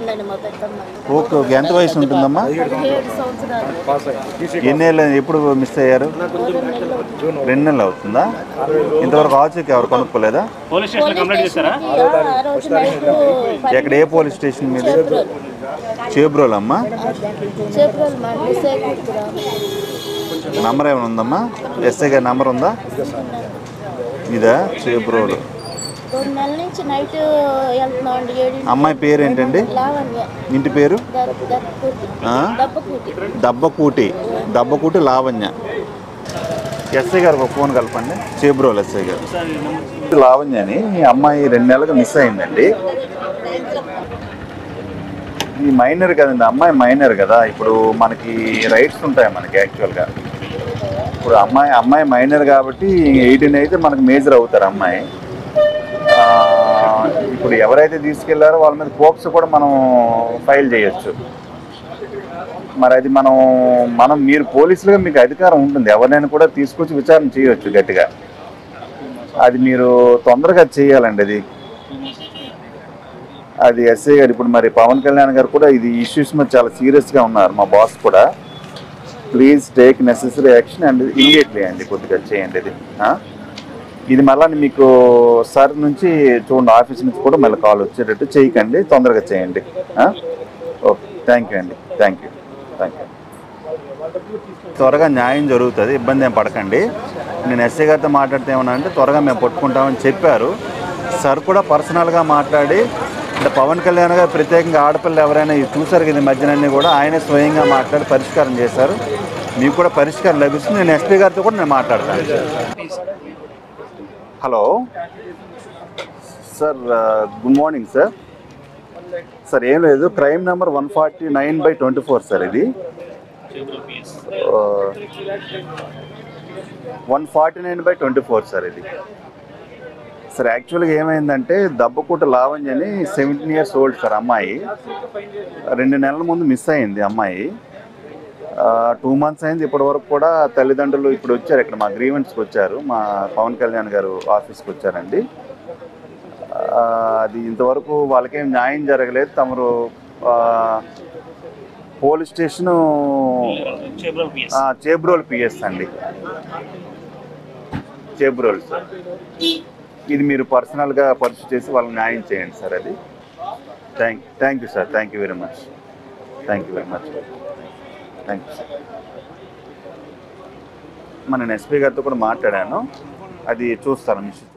ఉందండి మా పెద్దమ్మ. Okay okay. ఎంత వయసు ఉంటుందమ్మా? పదిహేడు సంవత్సరాలు. ఎన్నేళ్ళు ఎప్పుడు మిస్ అయ్యారు? రెండు నెలలు అవుతుంది. రెండు నెలలు అవుతుందా ఇంతవరకు ఆచూకీ ఎవరు కొనుక్కోలేదా? పోలీస్ స్టేషన్ కంప్లైంట్ చేశారా? ఆ ఆ రోజు నైట్ ఎక్కడ ఏ పోలీస్ స్టేషన్ మీద? చేబ్రోల్. అమ్మా మా మిస్సే నంబర్ ఏమైనా ఉందమ్మా? ఎస్ఐ గారి నంబర్ ఉందా? ఇదా? చేబ్రోల్. రెండు నెలల నుంచి నైట్ వెళ్తున్నాం అండి ఏడు అమ్మాయి పేరు ఏంటండి? లావణ్య. ఇంటి పేరు? దబ్బకూటి. దబ్బకూటి. లావణ్య. ఎస్ఐ గారికి ఒక ఫోన్ కలపండి. చేబ్రోల్ ఎస్ఐ గారు. లావణ్య అని ఈ అమ్మాయి రెండు నెలలకు మిస్ అయిందండి. ఈ మైనర్ కదండి అమ్మాయి మైనర్ కదా. ఇప్పుడు మనకి రైట్స్ ఉంటాయి మనకి యాక్చువల్గా ఇప్పుడు అమ్మాయి అమ్మాయి మైనర్ కాబట్టి ఎయిటీన్ అయితే మనకు మేజర్ అవుతారు అమ్మాయి. ఇప్పుడు ఎవరైతే తీసుకెళ్ళారో వాళ్ళ మీద కోప్స్ కూడా మనం ఫైల్ చేయొచ్చు. మరి అది మనం మనం మీరు పోలీసులుగా మీకు అధికారం ఉంటుంది. ఎవరినైనా కూడా తీసుకొచ్చి విచారణ చేయొచ్చు గట్టిగా. అది మీరు తొందరగా చేయాలండి అది. అది ఎస్ఐ గారు ఇప్పుడు మరి పవన్ కళ్యాణ్ గారు కూడా ఇది ఇష్యూస్ మీద చాలా సీరియస్గా ఉన్నారు మా బాస్ కూడా. Please take necessary action and immediately అండి కొద్దిగా చేయండి ఇది ఇది మళ్ళీ మీకు సార్ నుంచి చూడండి ఆఫీస్ నుంచి కూడా మళ్ళీ కాల్ వచ్చేటట్టు చేయకండి తొందరగా చేయండి. ఓకే థ్యాంక్ యూ అండి థ్యాంక్ యూ థ్యాంక్ యూ త్వరగా న్యాయం జరుగుతుంది ఇబ్బంది ఏం పడకండి. నేను ఎస్ఏ గారితో మాట్లాడితే ఏమన్నా అంటే త్వరగా మేము పట్టుకుంటామని చెప్పారు. సార్ కూడా పర్సనల్గా మాట్లాడి అంటే పవన్ కళ్యాణ్ గారు ప్రత్యేకంగా ఆడపిల్లలు ఎవరైనా ఇది చూసారు కదా మధ్యనన్నీ కూడా ఆయనే స్వయంగా మాట్లాడి పరిష్కారం చేశారు. మీకు కూడా పరిష్కారం లభిస్తుంది. నేను ఎస్పీ గారితో కూడా నేను మాట్లాడతాను. Hello sir good morning sir sir ఏం లేదు. Crime number one forty nine by twenty four sir ఇది. One forty nine by twenty four sir ఇది. సార్ యాక్చువల్గా ఏమైందంటే దబ్బకుట లావణ్య అని సెవెంటీన్ ఇయర్స్ ఓల్డ్ సార్ అమ్మాయి. రెండు నెలల ముందు మిస్ అయింది అమ్మాయి. టూ మంత్స్ అయింది. ఇప్పటి వరకు కూడా తల్లిదండ్రులు ఇప్పుడు వచ్చారు. ఇక్కడ మా గ్రీవెంట్స్కి వచ్చారు. మా పవన్ కళ్యాణ్ గారు ఆఫీస్కి వచ్చారండి. అది ఇంతవరకు వాళ్ళకేం న్యాయం జరగలేదు. తమరు పోలీస్ స్టేషను చేబ్రోల్ పిఎస్. అండి. చేబ్రోల్ సార్. ఇది మీరు పర్సనల్గా పర్సు చేసి వాళ్ళకి న్యాయం చేయండి సార్ అది. Thank thank you sir thank you very much thank you very much thank you sir మన ఎస్పీ గారితో కూడా మాట్లాడాను. అది చూస్తాను మిస్